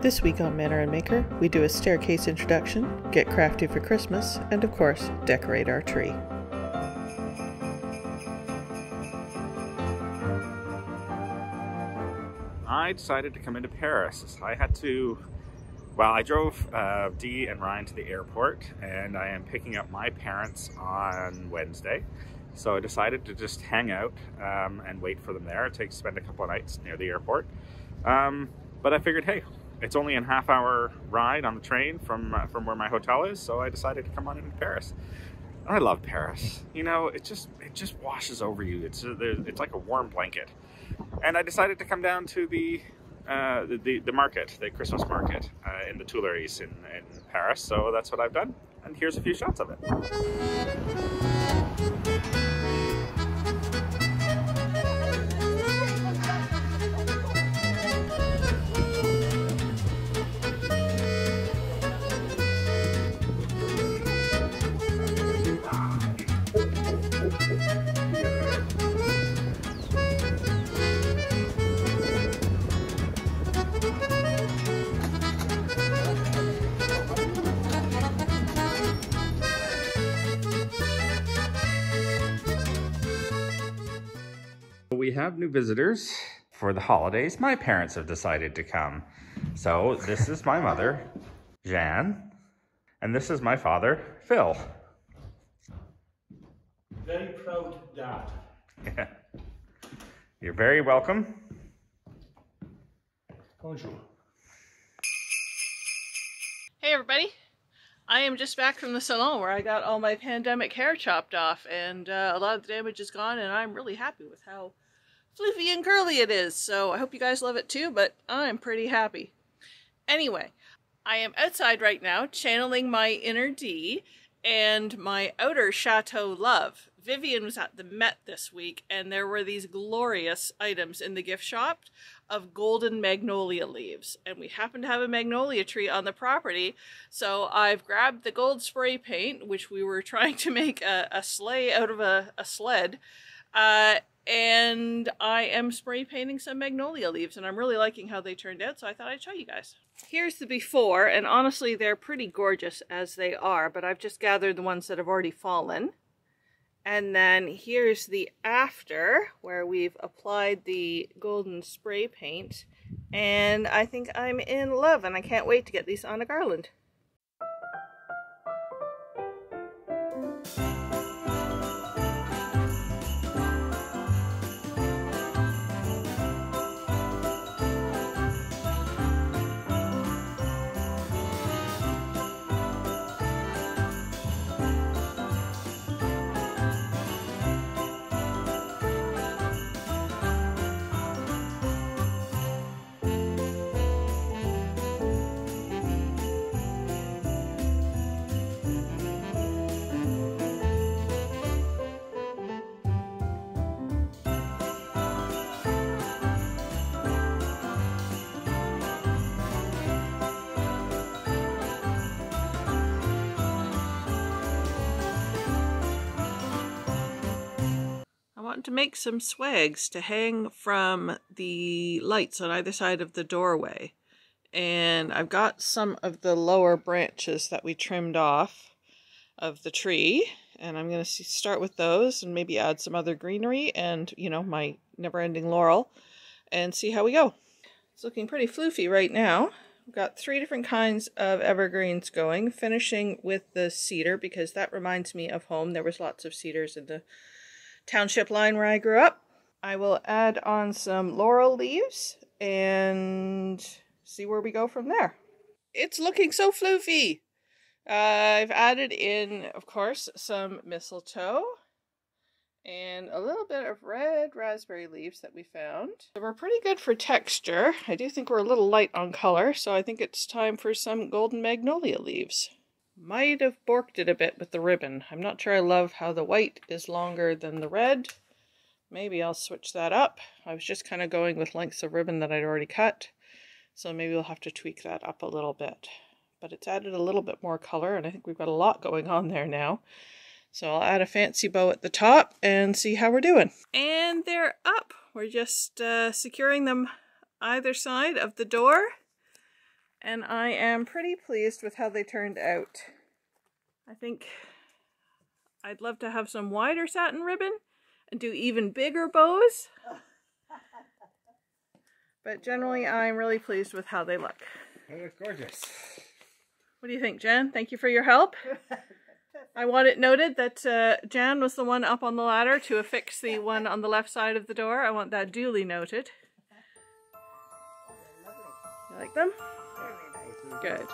This week on Manor and Maker, we do a staircase introduction, get crafty for Christmas, and of course, decorate our tree. I decided to come into Paris. I had to, well, I drove uh, Dee and Ryan to the airport, and I am picking up my parents on Wednesday. So I decided to just hang out um, and wait for them there. Take spend a couple of nights near the airport. Um, but I figured, hey, it's only a half hour ride on the train from uh, from where my hotel is, so I decided to come on into Paris. I love Paris. You know, it just it just washes over you. It's uh, it's like a warm blanket. And I decided to come down to the uh, the, the, market, the Christmas market uh, in the Tuileries in, in Paris. So that's what I've done. And here's a few shots of it. We have new visitors for the holidays. My parents have decided to come. So this is my mother, Jan, and this is my father, Phil. Very proud dad. Yeah. You're very welcome. Bonjour. Hey everybody! I am just back from the salon where I got all my pandemic hair chopped off, and uh, a lot of the damage is gone, and I'm really happy with how floofy and curly it is. So I hope you guys love it too, but I'm pretty happy. Anyway, I am outside right now channeling my inner D and my outer Chateau Love. Vivian was at the Met this week, and there were these glorious items in the gift shop of golden magnolia leaves. And we happen to have a magnolia tree on the property, so I've grabbed the gold spray paint, which we were trying to make a, a sleigh out of a, a sled. Uh, and I am spray painting some magnolia leaves and I'm really liking how they turned out so I thought I'd show you guys. Here's the before and honestly they're pretty gorgeous as they are but I've just gathered the ones that have already fallen. And then here's the after where we've applied the golden spray paint and I think I'm in love and I can't wait to get these on a garland. To make some swags to hang from the lights on either side of the doorway. And I've got some of the lower branches that we trimmed off of the tree. And I'm going to start with those and maybe add some other greenery and, you know, my never-ending laurel and see how we go. It's looking pretty floofy right now. We've got three different kinds of evergreens going, finishing with the cedar because that reminds me of home. There was lots of cedars in the township line where I grew up. I will add on some laurel leaves and see where we go from there. It's looking so floofy. Uh, I've added in, of course, some mistletoe and a little bit of red raspberry leaves that we found. So we're pretty good for texture. I do think we're a little light on color, so I think it's time for some golden magnolia leaves. Might have borked it a bit with the ribbon. I'm not sure I love how the white is longer than the red. Maybe I'll switch that up. I was just kind of going with lengths of ribbon that I'd already cut. So maybe we'll have to tweak that up a little bit. But it's added a little bit more color and I think we've got a lot going on there now. So I'll add a fancy bow at the top and see how we're doing. And they're up. We're just uh, securing them either side of the door. And I am pretty pleased with how they turned out. I think I'd love to have some wider satin ribbon and do even bigger bows. But generally, I'm really pleased with how they look. They look gorgeous. What do you think, Jan? Thank you for your help. I want it noted that uh, Jan was the one up on the ladder to affix the one on the left side of the door. I want that duly noted. You like them? Good.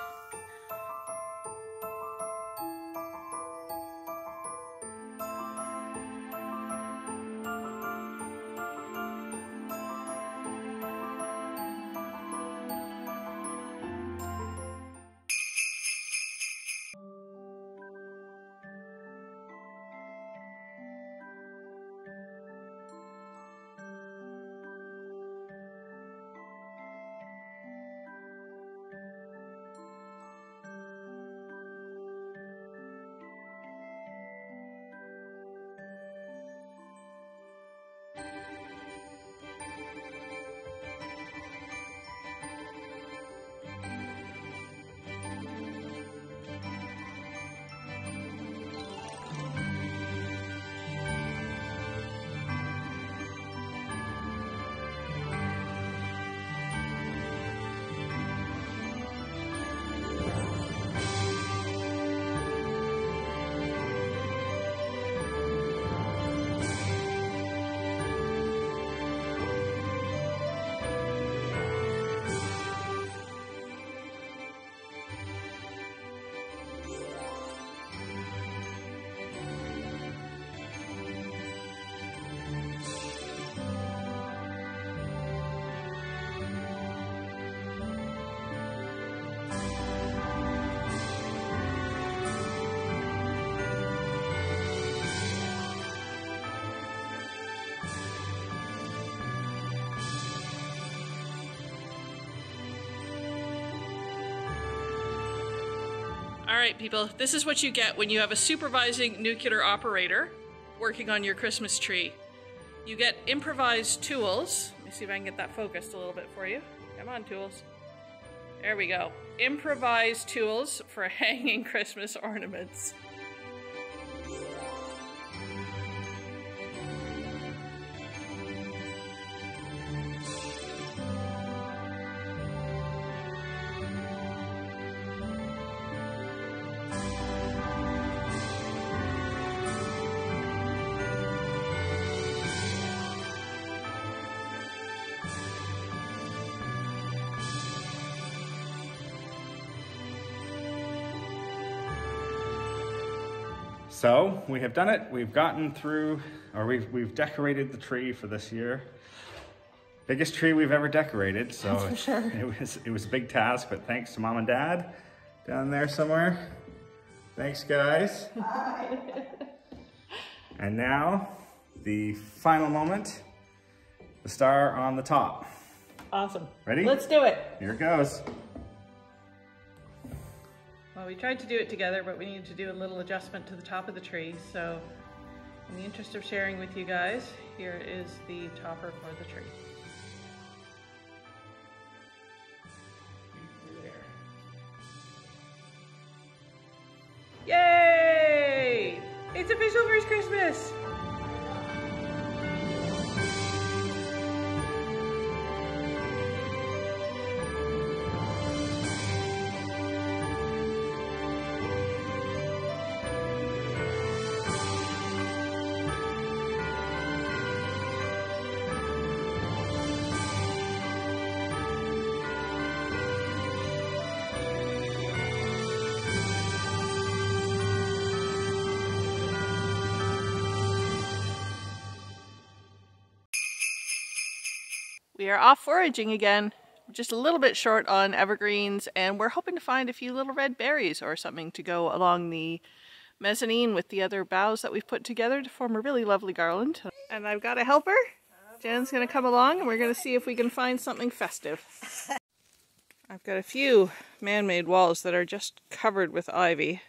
All right, people, this is what you get when you have a supervising nuclear operator working on your Christmas tree. You get improvised tools. Let me see if I can get that focused a little bit for you. Come on, tools. There we go. Improvised tools for hanging Christmas ornaments. So we have done it. We've gotten through, or we've, we've decorated the tree for this year. Biggest tree we've ever decorated. So That's for sure. it was it was a big task, but thanks to mom and dad down there somewhere. Thanks, guys. and now the final moment, the star on the top. Awesome. Ready? Let's do it. Here it goes. We tried to do it together, but we needed to do a little adjustment to the top of the tree. So, in the interest of sharing with you guys, here is the topper for the tree. We are off foraging again. Just a little bit short on evergreens, and we're hoping to find a few little red berries or something to go along the mezzanine with the other boughs that we've put together to form a really lovely garland. And I've got a helper. Jen's going to come along and we're going to see if we can find something festive. I've got a few man-made walls that are just covered with ivy.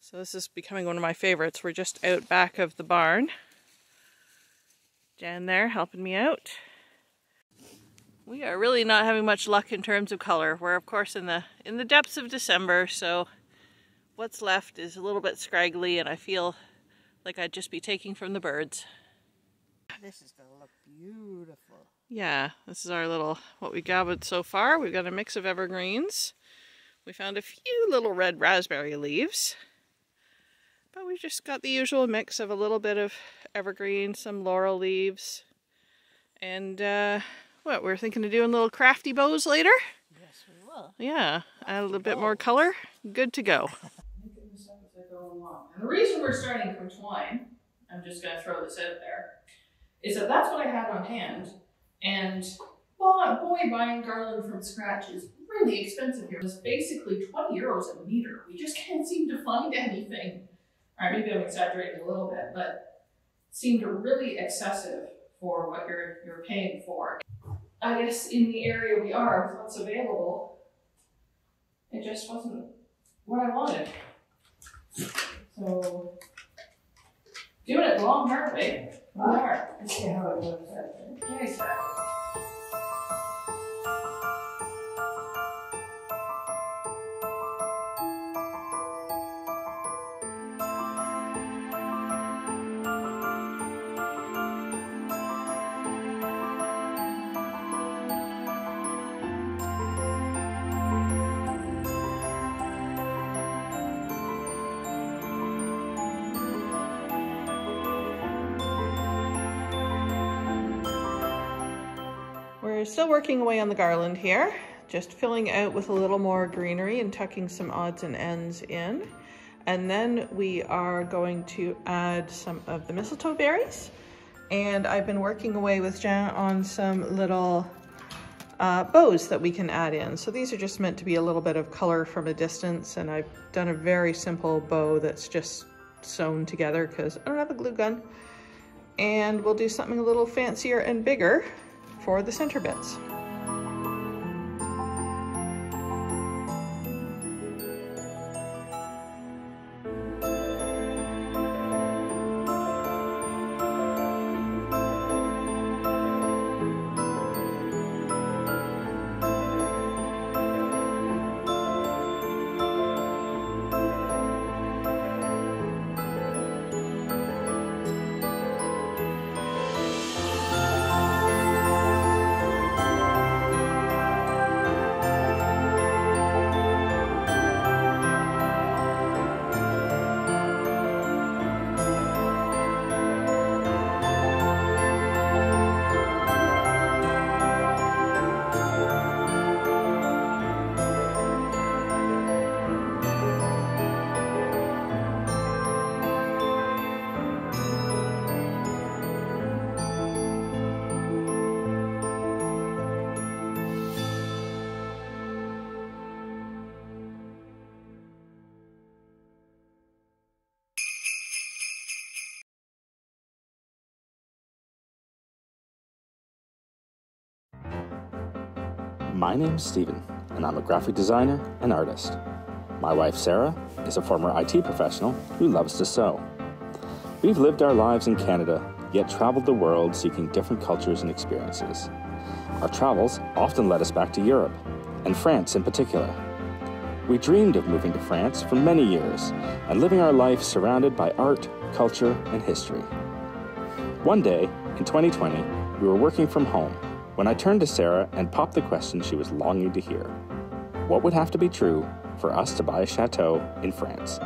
So this is becoming one of my favorites. We're just out back of the barn. Jan there helping me out. We are really not having much luck in terms of color. We're of course in the in the depths of December, so what's left is a little bit scraggly and I feel like I'd just be taking from the birds. This is to look beautiful. Yeah, this is our little, what we gathered so far. We've got a mix of evergreens. We found a few little red raspberry leaves. But we've just got the usual mix of a little bit of evergreen, some laurel leaves, and uh, what, we're thinking of doing little crafty bows later? Yes, we will. Yeah, add a little bit more color. Good to go. And the reason we're starting from twine, I'm just going to throw this out there, is that that's what I had on hand. And well, boy, buying garland from scratch is really expensive here. It's basically 20 euros a meter. We just can't seem to find anything. All right, maybe I'm exaggerating a little bit, but seemed really excessive for what you're you're paying for. I guess in the area we are, with what's available, it just wasn't what I wanted. So, doing it the long hard eh? way. We are. Let's see how it works out. Yeah, exactly. Still working away on the garland here, just filling out with a little more greenery and tucking some odds and ends in. And then we are going to add some of the mistletoe berries. And I've been working away with Janet on some little uh, bows that we can add in. So these are just meant to be a little bit of color from a distance. And I've done a very simple bow that's just sewn together because I don't have a glue gun. And we'll do something a little fancier and bigger for the center bits. My name's Stephen, and I'm a graphic designer and artist. My wife Sara is a former IT professional who loves to sew. We've lived our lives in Canada, yet traveled the world seeking different cultures and experiences. Our travels often led us back to Europe, and France in particular. We dreamed of moving to France for many years and living our life surrounded by art, culture, and history. One day, in 2020, we were working from home when I turned to Sara and popped the question she was longing to hear What would have to be true for us to buy a chateau in France?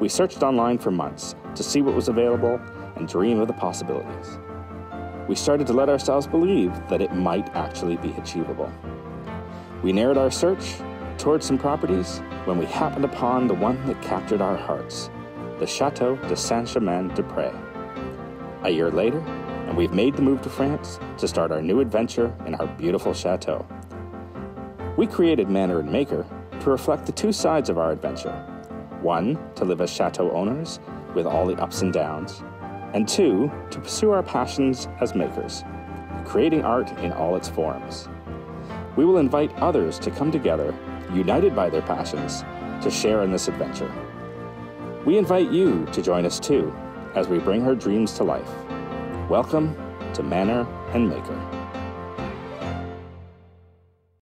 We searched online for months to see what was available and dream of the possibilities. We started to let ourselves believe that it might actually be achievable. We narrowed our search towards some properties when we happened upon the one that captured our hearts the Chateau de Saint Germain des Prés. A year later, and we've made the move to France to start our new adventure in our beautiful chateau. We created Manor and Maker to reflect the two sides of our adventure one, to live as chateau owners with all the ups and downs, and two, to pursue our passions as makers, creating art in all its forms. We will invite others to come together, united by their passions, to share in this adventure. We invite you to join us too as we bring her dreams to life. Welcome to Manor and Maker.